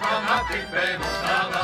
Mamá, te preguntaba.